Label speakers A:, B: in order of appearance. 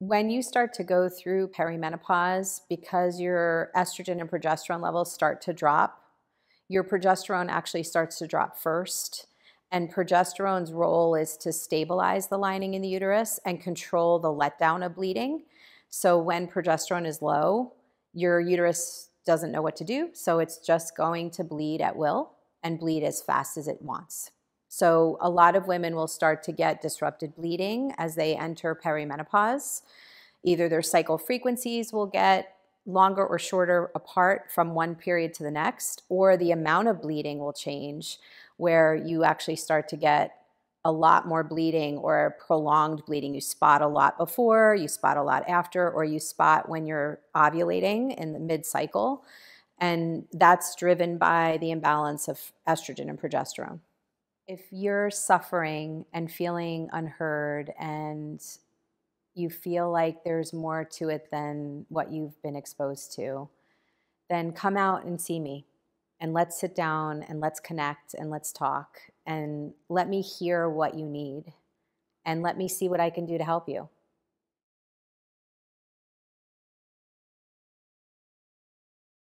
A: when you start to go through perimenopause, because your estrogen and progesterone levels start to drop, your progesterone actually starts to drop first. And progesterone's role is to stabilize the lining in the uterus and control the letdown of bleeding. So when progesterone is low, your uterus doesn't know what to do. So it's just going to bleed at will and bleed as fast as it wants. So a lot of women will start to get disrupted bleeding as they enter perimenopause. Either their cycle frequencies will get longer or shorter apart from one period to the next, or the amount of bleeding will change where you actually start to get a lot more bleeding or prolonged bleeding. You spot a lot before, you spot a lot after, or you spot when you're ovulating in the mid cycle. And that's driven by the imbalance of estrogen and progesterone if you're suffering and feeling unheard and you feel like there's more to it than what you've been exposed to, then come out and see me and let's sit down and let's connect and let's talk and let me hear what you need and let me see what I can do to help you.